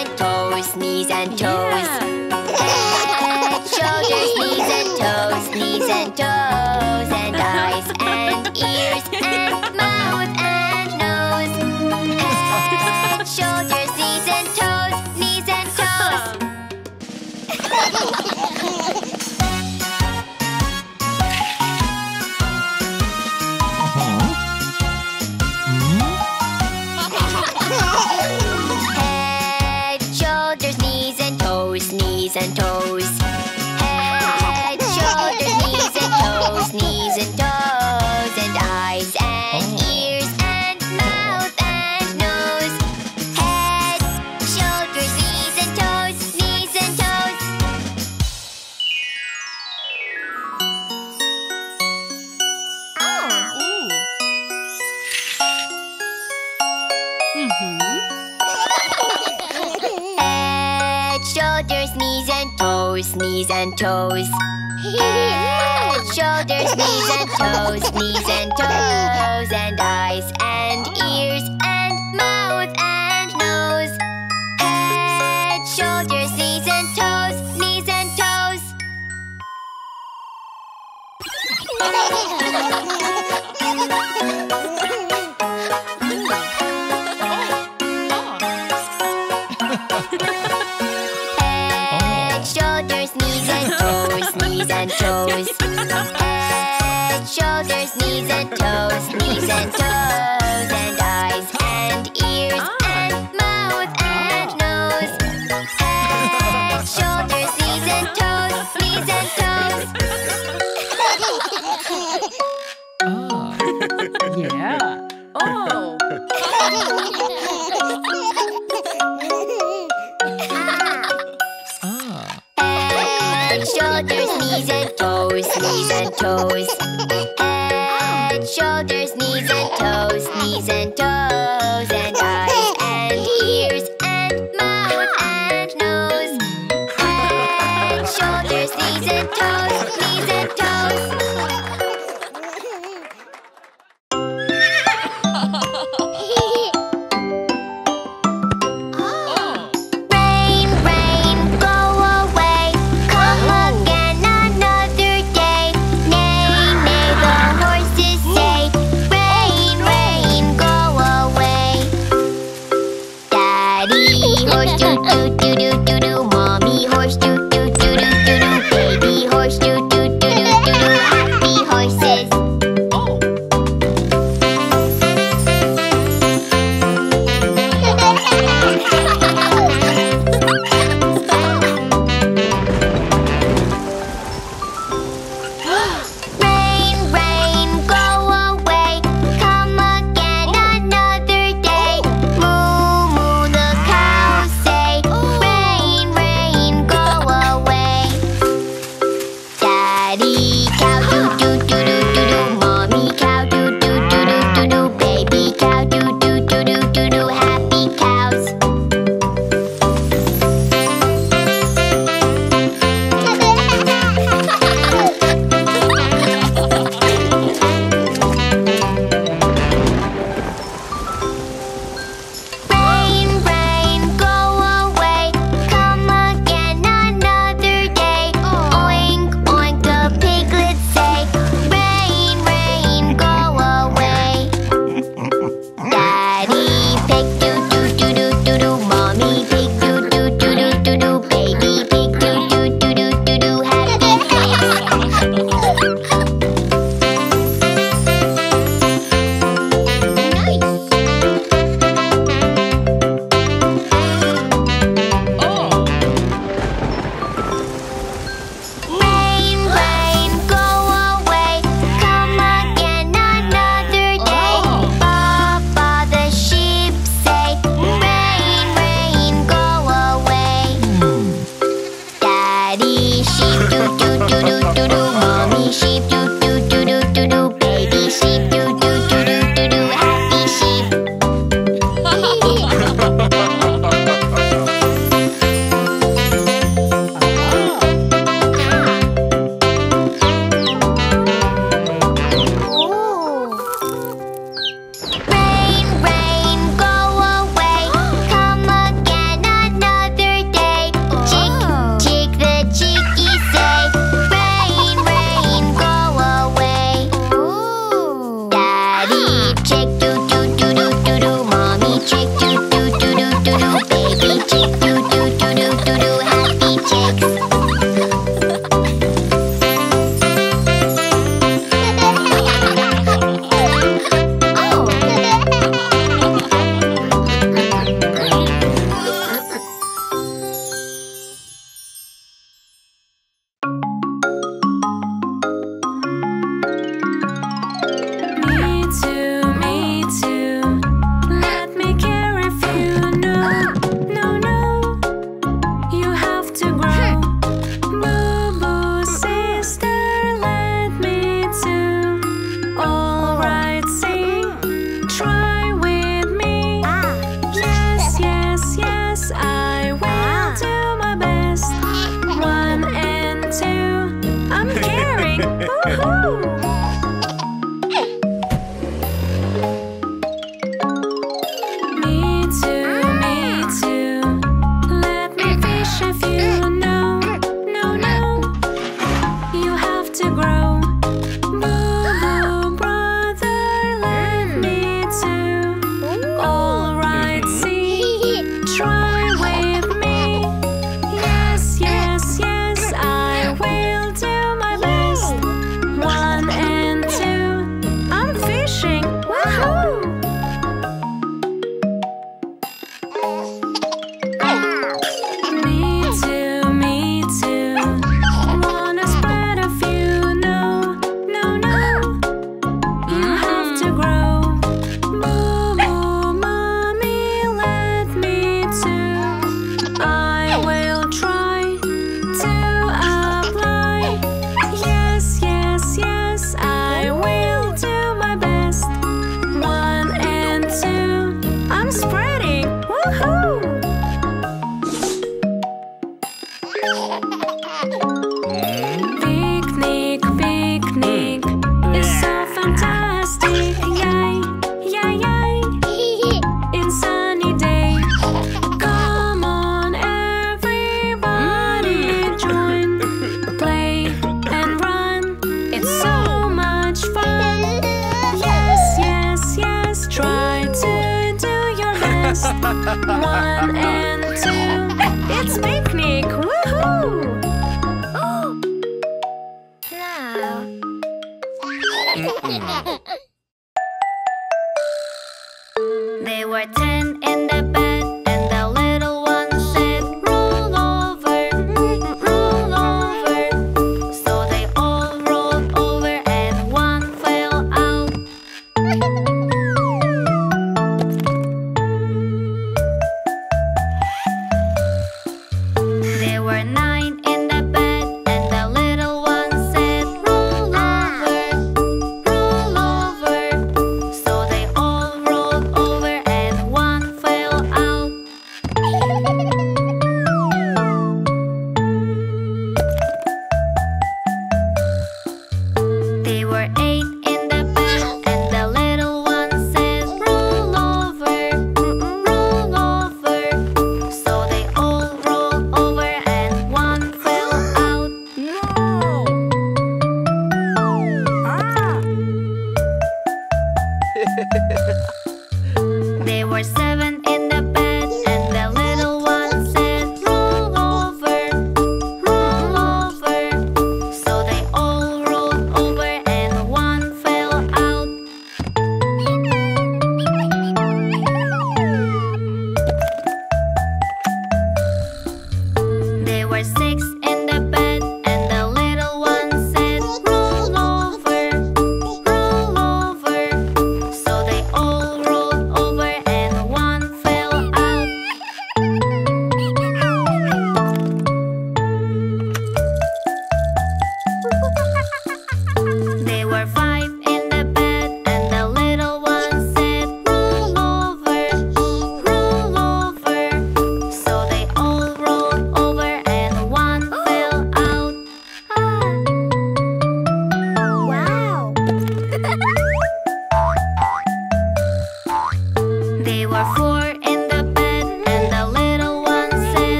and toes, knees and toes. Yeah. One and two. It's picnic. Woohoo!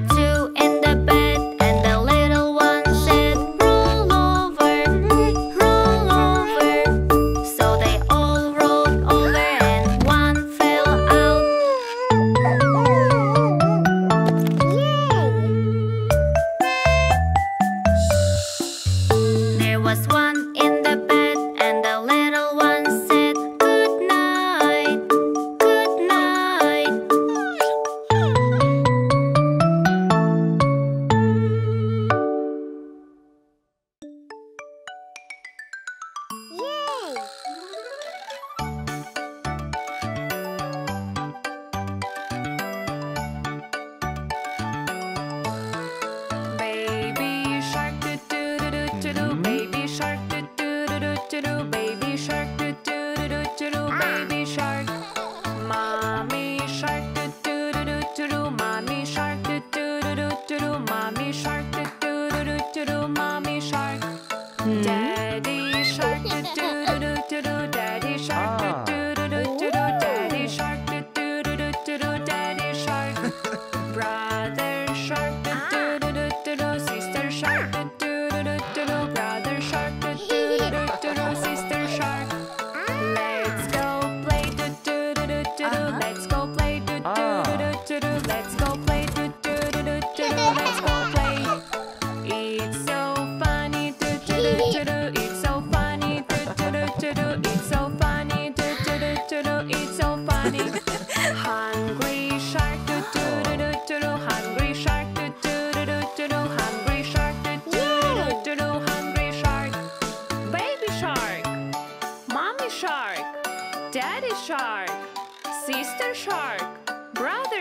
two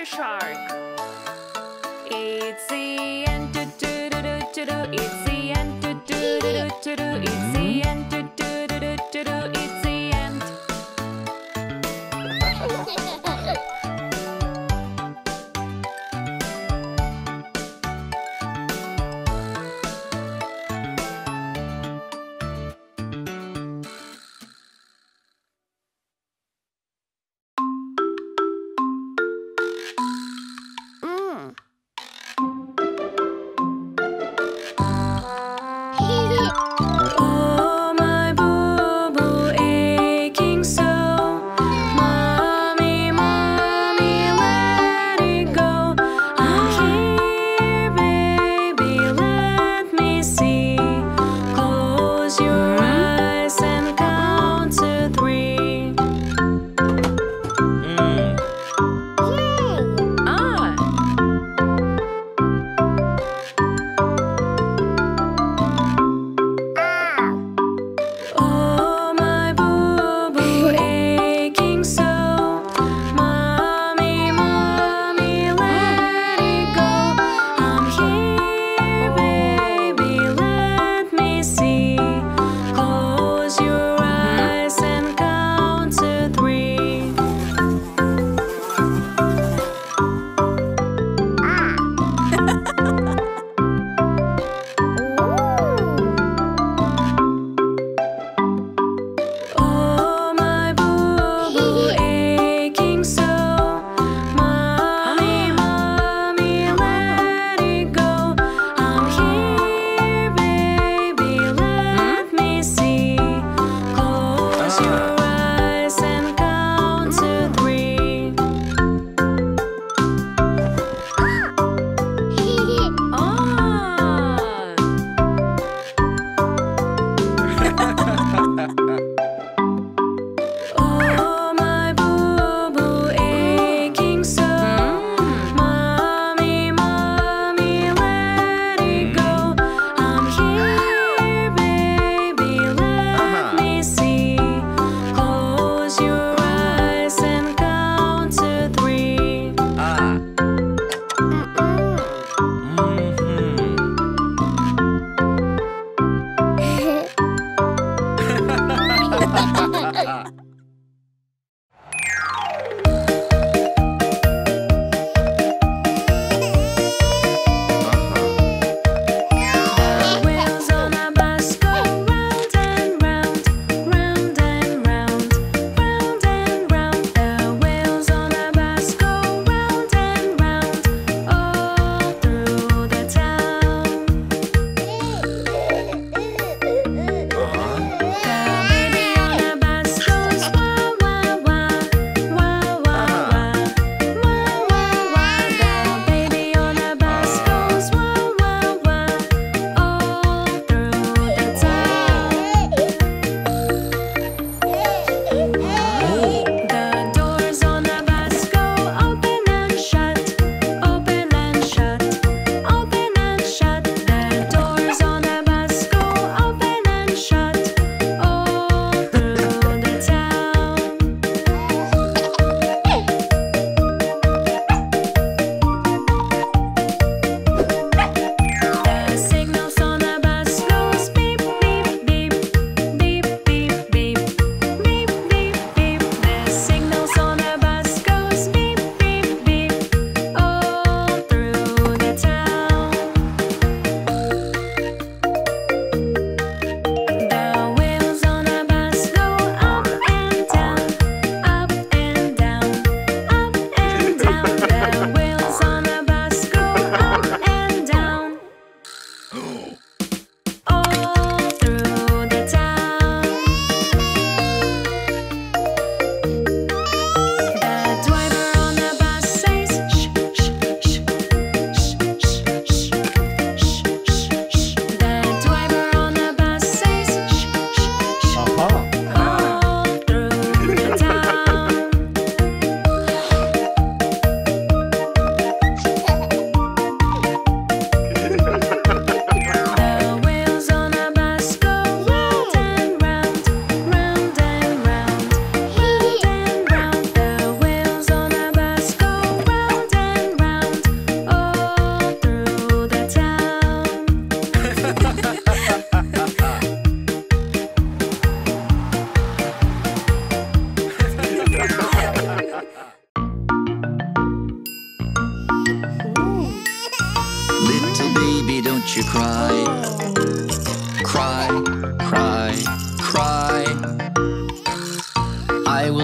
water shark. It's the end to do do do do do. It's the end to do do do do do. It's the end to do do do do do. It's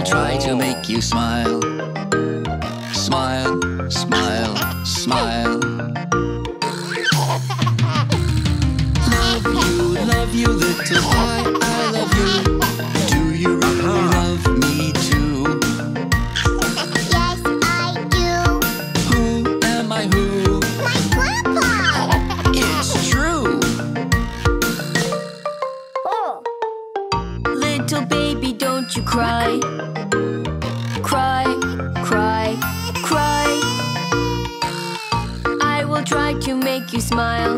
try to make you smile. Smile, smile, smile. love you, love you, little boy. smile.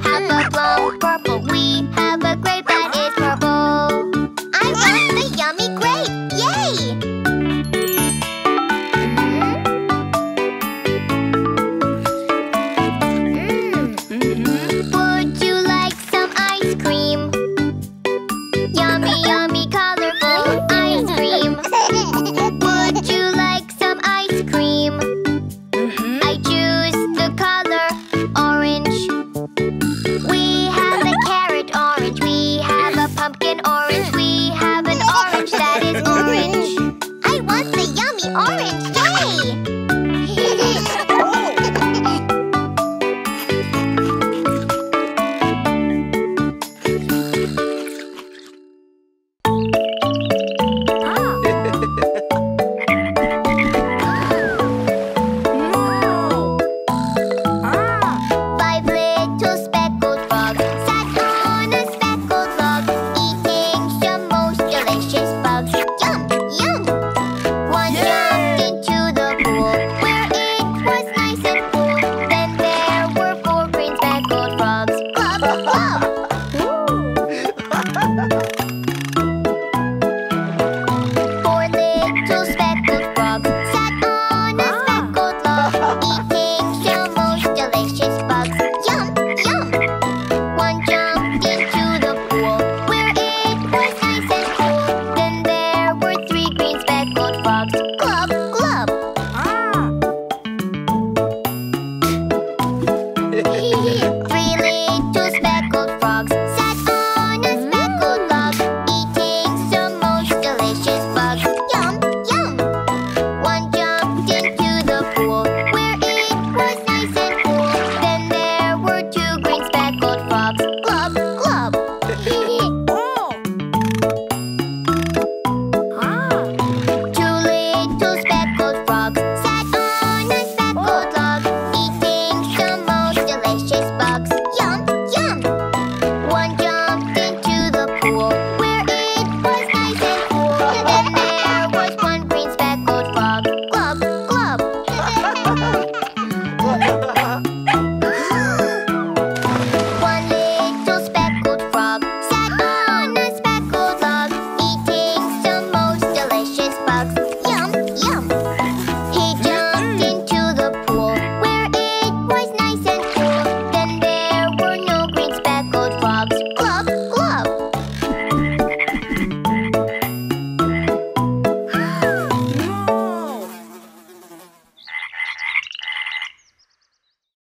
Have a plum purple.